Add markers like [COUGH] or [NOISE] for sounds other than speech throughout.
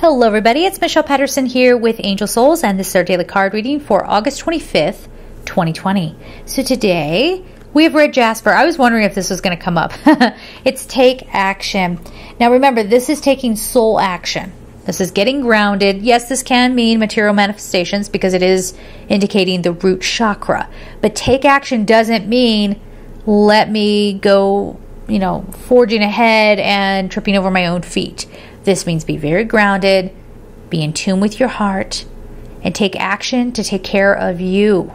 Hello, everybody. It's Michelle Patterson here with Angel Souls, and this is our daily card reading for August 25th, 2020. So today we have Red Jasper. I was wondering if this was going to come up. [LAUGHS] it's take action. Now, remember, this is taking soul action. This is getting grounded. Yes, this can mean material manifestations because it is indicating the root chakra. But take action doesn't mean let me go, you know, forging ahead and tripping over my own feet. This means be very grounded, be in tune with your heart, and take action to take care of you.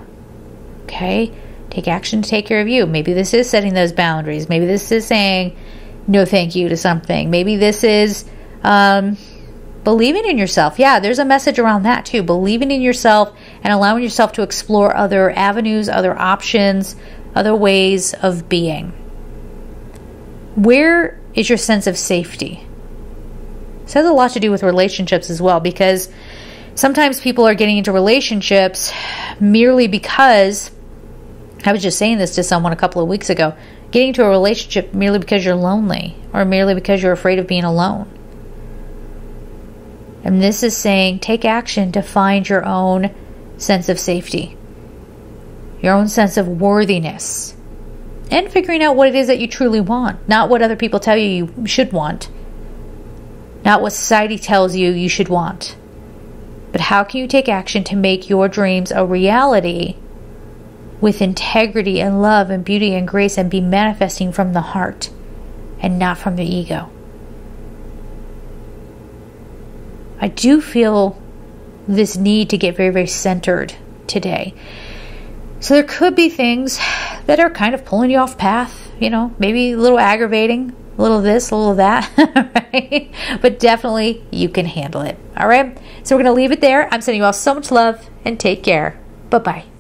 Okay? Take action to take care of you. Maybe this is setting those boundaries. Maybe this is saying no thank you to something. Maybe this is um, believing in yourself. Yeah, there's a message around that too. Believing in yourself and allowing yourself to explore other avenues, other options, other ways of being. Where is your sense of safety? This has a lot to do with relationships as well because sometimes people are getting into relationships merely because I was just saying this to someone a couple of weeks ago getting into a relationship merely because you're lonely or merely because you're afraid of being alone. And this is saying take action to find your own sense of safety, your own sense of worthiness, and figuring out what it is that you truly want, not what other people tell you you should want not what society tells you you should want. But how can you take action to make your dreams a reality with integrity and love and beauty and grace and be manifesting from the heart and not from the ego? I do feel this need to get very, very centered today. So there could be things that are kind of pulling you off path, you know, maybe a little aggravating, a little this, a little that, [LAUGHS] right? But definitely you can handle it. All right. So we're going to leave it there. I'm sending you all so much love and take care. Bye bye.